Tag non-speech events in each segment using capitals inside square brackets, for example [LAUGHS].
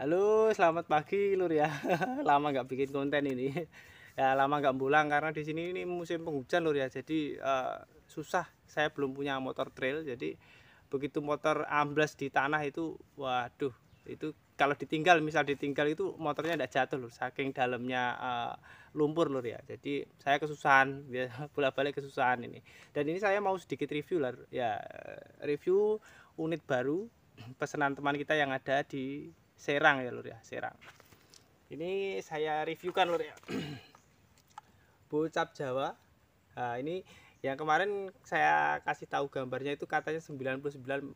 Halo, selamat pagi Lur ya. [LAUGHS] lama nggak bikin konten ini. Ya lama nggak pulang karena di sini ini musim penghujan Lur ya. Jadi uh, susah. Saya belum punya motor trail. Jadi begitu motor amblas di tanah itu, waduh, itu kalau ditinggal, misal ditinggal itu motornya tidak jatuh Lur. Saking dalamnya uh, lumpur Lur ya. Jadi saya kesusahan, [LAUGHS] bolak-balik kesusahan ini. Dan ini saya mau sedikit review Lur. Ya, review unit baru [CLEARS THROAT] pesanan teman kita yang ada di Serang ya lur ya? Serang. Ini saya reviewkan lur ya. [CLEARS THROAT] Bocap Jawa. Nah ini yang kemarin saya kasih tahu gambarnya itu katanya 99%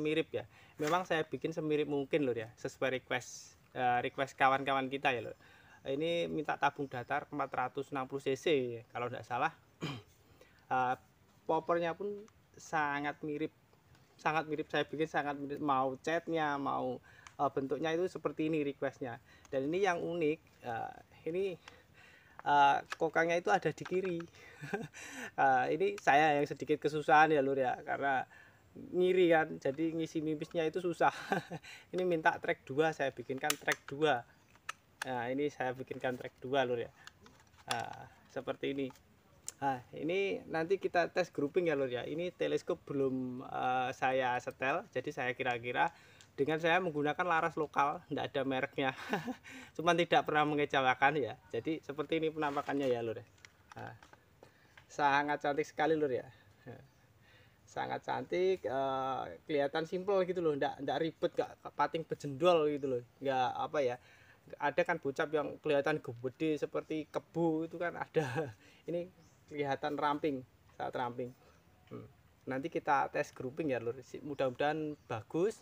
mirip ya. Memang saya bikin semirip mungkin lur ya sesuai request uh, request kawan-kawan kita ya lur. Ini minta tabung datar 460 cc kalau tidak salah. [CLEARS THROAT] Uh, poppernya pun sangat mirip. Sangat mirip. Saya bikin sangat mirip. Mau catnya mau uh, bentuknya itu seperti ini requestnya. Dan ini yang unik uh, ini uh, kokangnya itu ada di kiri. Uh, [LAUGHS] ini saya yang sedikit kesusahan ya lur ya karena ngiri kan jadi ngisi mimisnya itu susah. [LAUGHS] Ini minta track 2 saya bikinkan track 2 nah ini saya bikinkan track 2 lur ya. Uh, seperti ini. Nah, ini nanti kita tes grouping ya lur ya. Ini teleskop belum uh, saya setel, jadi saya kira-kira dengan saya menggunakan laras lokal tidak ada mereknya. [LAUGHS] Cuman tidak pernah mengecewakan ya. Jadi seperti ini penampakannya ya lur nah, sangat cantik sekali lur ya. Sangat cantik uh, kelihatan simple gitu loh. Tidak tidak ribet gak pating bejendol gitu loh. Nggak apa ya ada kan bocap yang kelihatan gede seperti kebu itu kan ada. [LAUGHS] Ini kelihatan ramping saat ramping. Hmm. nanti kita tes grouping ya lur. Mudah-mudahan bagus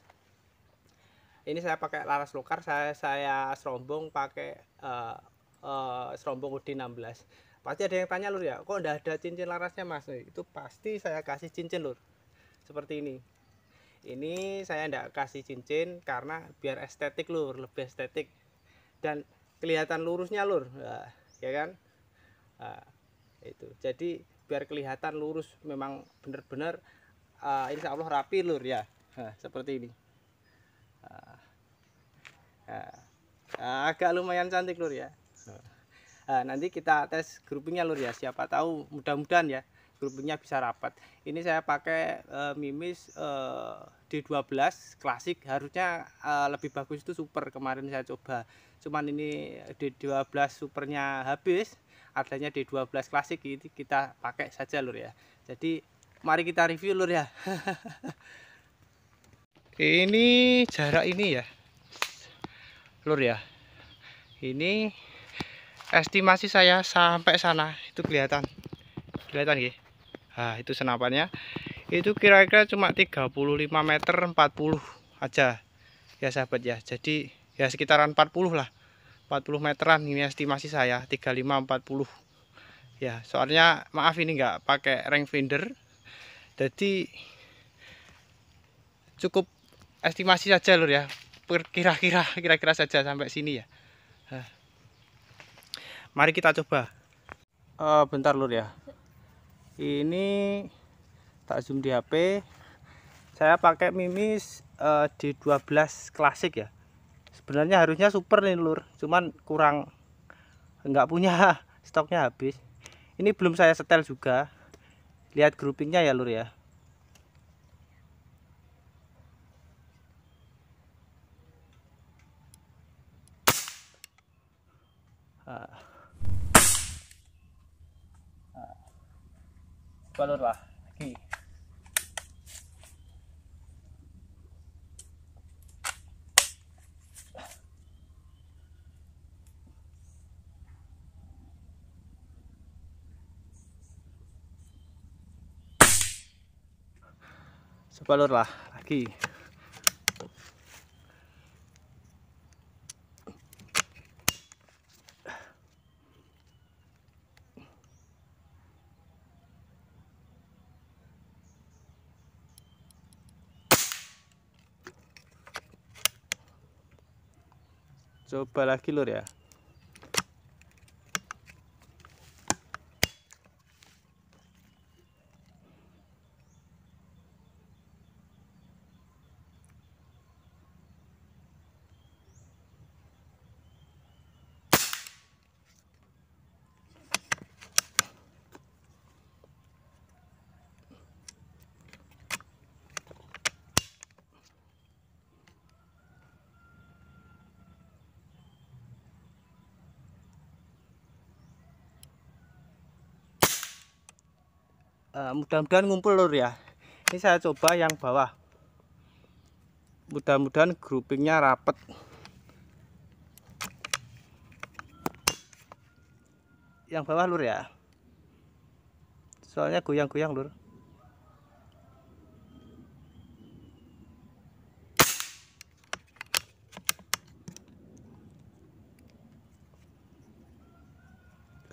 ini saya pakai laras lokar saya saya serombong pakai uh, uh, serombong UD 16 pasti ada yang tanya lur ya kok enggak ada cincin larasnya mas? Itu pasti saya kasih cincin lur. Seperti ini. Ini saya enggak kasih cincin karena biar estetik lur lebih estetik. Dan kelihatan lurusnya lur. Nah, ya kan? Nah, itu. Jadi biar kelihatan lurus memang benar-benar uh, insya Allah rapi lur ya. Nah, seperti ini nah, agak lumayan cantik lur ya. Nah, nanti kita tes groupingnya lur ya. Siapa tahu mudah-mudahan ya groupingnya bisa rapat. Ini saya pakai uh, mimis uh, D12 klasik harusnya uh, lebih bagus itu super. Kemarin saya coba. Cuman ini D12 supernya habis. Adanya D12 klasik ini kita pakai saja lur ya. Jadi mari kita review lur ya [LAUGHS] ini jarak ini ya. Lur ya. Ini estimasi saya sampai sana. Itu kelihatan. Kelihatan ya nah itu senapannya. Itu kira-kira cuma 35 meter 40 aja. Ya sahabat ya. Jadi ya sekitaran 40 lah. 40 meteran ini estimasi saya. 35 40 ya soalnya maaf ini enggak pakai range finder. Jadi cukup estimasi saja lur ya. Kira-kira kira-kira saja sampai sini ya. Mari kita coba. Uh, bentar lur ya. Ini tak zoom di HP saya pakai mimis uh, di 12 klasik ya. Sebenarnya harusnya super nih lur. Cuman kurang enggak punya. [LAUGHS] Stoknya habis. Ini belum saya setel juga. Lihat groupingnya ya lur ya balur lah lagi. Sebalur lah lagi coba lagi lur ya uh, mudah-mudahan ngumpul lur ya. Ini saya coba yang bawah. Mudah-mudahan groupingnya rapet. Yang bawah lur ya. Soalnya goyang-goyang lur.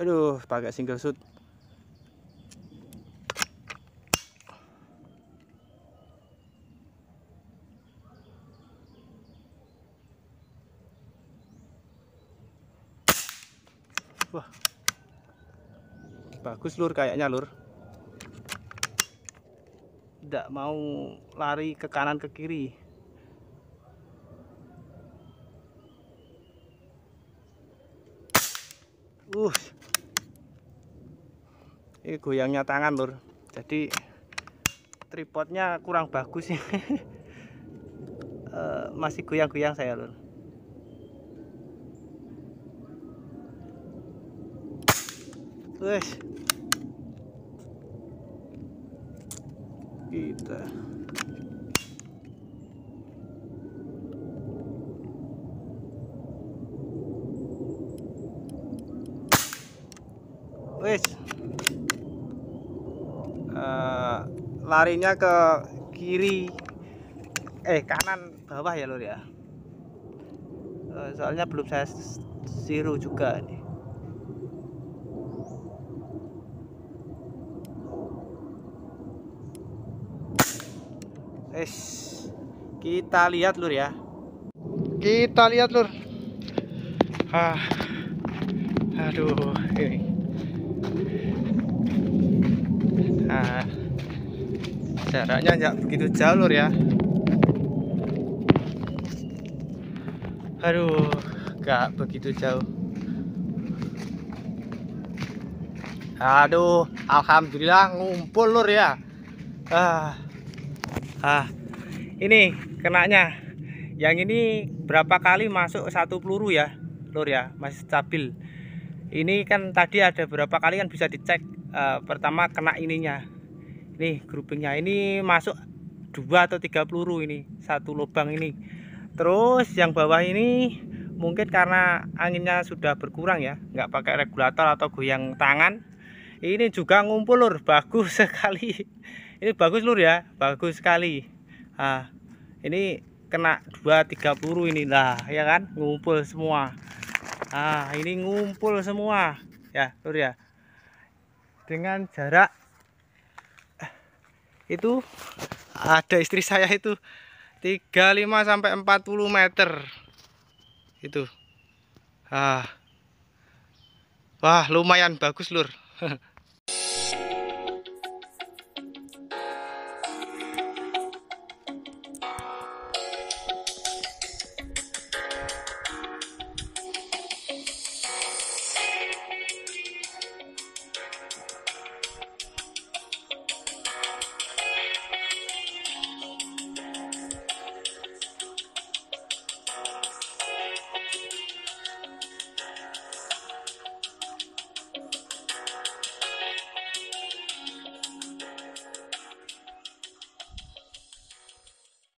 Aduh pakai single shoot wah. Bagus lur kayaknya lur. Tidak mau lari ke kanan ke kiri. Uh. Ini goyangnya tangan lur. Jadi tripodnya kurang bagus. Uh, [LAUGHS] masih goyang-goyang saya lur wes. Kita. Wes. Uh, larinya ke kiri. Eh kanan bawah ya lur ya? Uh, soalnya belum saya siru juga nih es kita lihat lur ya. Kita lihat lur. Ah. Aduh ini. Nah jaraknya nggak begitu jauh lur ya. Aduh nggak begitu jauh. Aduh alhamdulillah ngumpul lur ya. Ah ah ini kenanya yang ini berapa kali masuk satu peluru ya lur ya masih stabil. Ini kan tadi ada berapa kali kan bisa dicek uh, pertama kena ininya. Ini groupingnya ini masuk dua atau tiga peluru ini satu lubang ini. Terus yang bawah ini mungkin karena anginnya sudah berkurang ya nggak pakai regulator atau goyang tangan. Ini juga ngumpul lur bagus [LAUGHS] sekali ini bagus lur ya. Bagus sekali. Ah ini kena dua tiga peluru ini. Lah ya kan? Ngumpul semua. Ah ini ngumpul semua. Ya lur ya. Dengan jarak itu ada istri saya itu 35 sampai 40 meter. Itu. Ah. Wah lumayan bagus lur [LAUGHS]